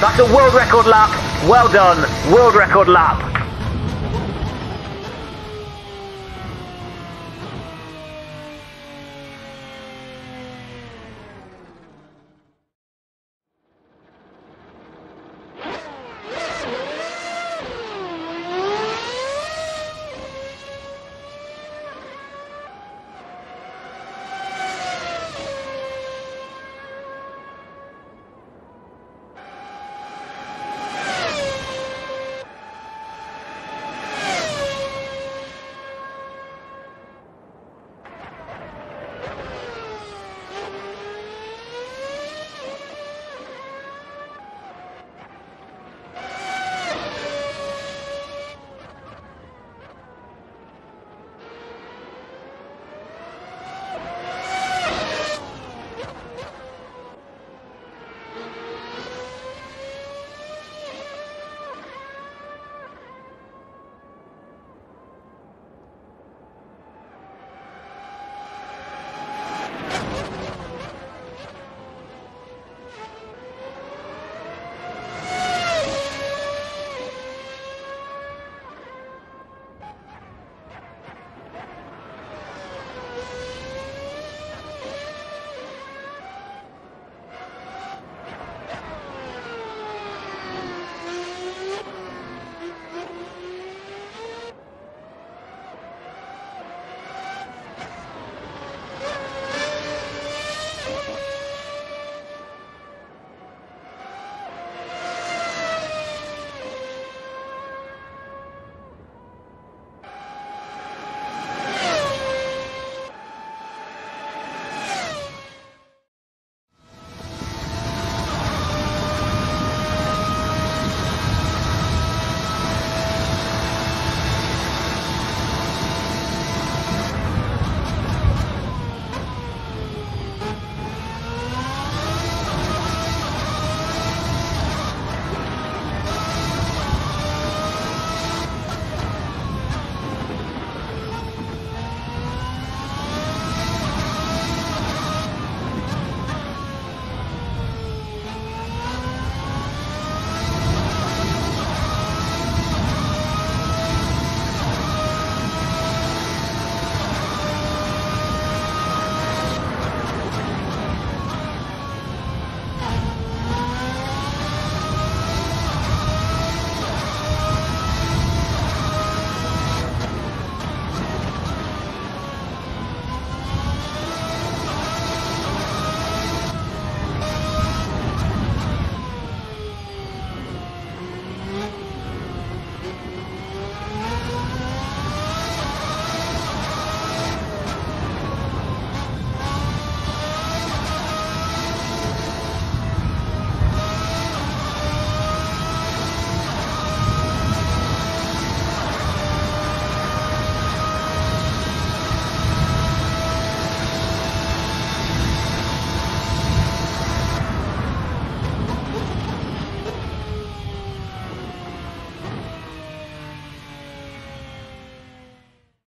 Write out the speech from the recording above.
That's a world record lap. Well done. World record lap.